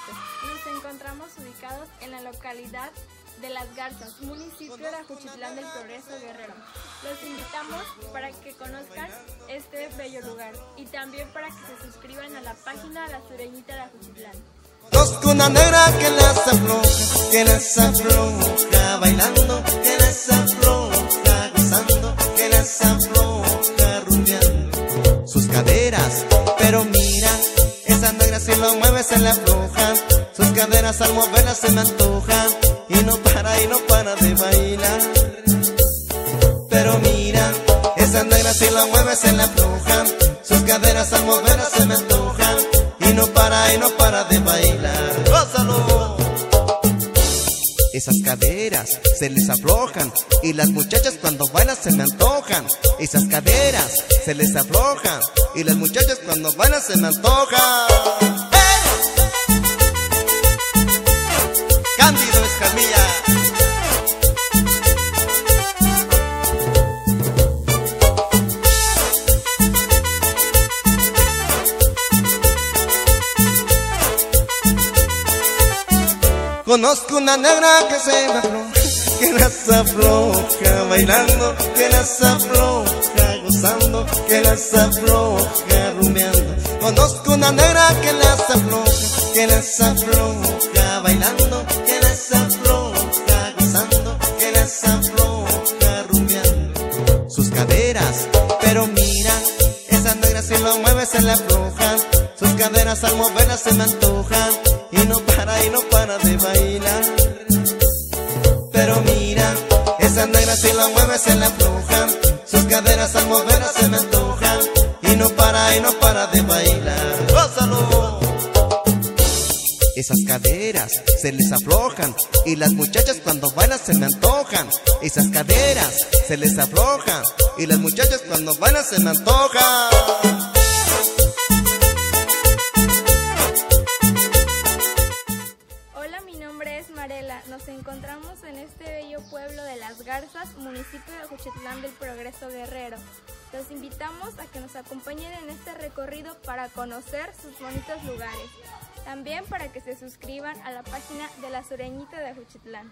Norte. Nos encontramos ubicados en la localidad de Las Garzas, municipio de Ajuchitlán del Progreso Guerrero. Los invitamos para que conozcan este bello lugar y también para que se suscriban a la página La Sureñita de Ajuchitlán. Dos que las afloja, que las afloja bailando. Si lo mueve se le afloja, sus caderas al moverlas se me antoja y no para y no para de bailar. Pero mira, esa negra si lo mueve se le afloja, sus caderas al moverlas se me antoja y no para y no para de bailar. ¡Gózalo! Esas caderas se les aflojan y las muchachas cuando bailan se me antojan. Esas caderas se les aflojan y las muchachas cuando bailan se me antojan. Conozco una negra que se me afloja, que las afloja bailando, que las afloja gozando, que las afloja rumiando. Conozco una negra que las afloja, que las afloja bailando, que las afloja gozando, que las afloja rumiando. Sus caderas, pero mira, esa negra si lo mueve se le afloja, sus caderas al moverlas se me antojan y no y no para de bailar. Pero mira, esa negra si la mueve se le afloja, sus caderas al moverlas se me antojan y no para y no para de bailar. ¡Gózalo! Esas caderas se les aflojan y las muchachas cuando bailan se me antojan. Esas caderas se les aflojan y las muchachas cuando bailan se me antojan. Encontramos en este bello pueblo de Las Garzas, municipio de Ajuchitlán del Progreso Guerrero. Los invitamos a que nos acompañen en este recorrido para conocer sus bonitos lugares. También para que se suscriban a la página de La Sureñita de Ajuchitlán.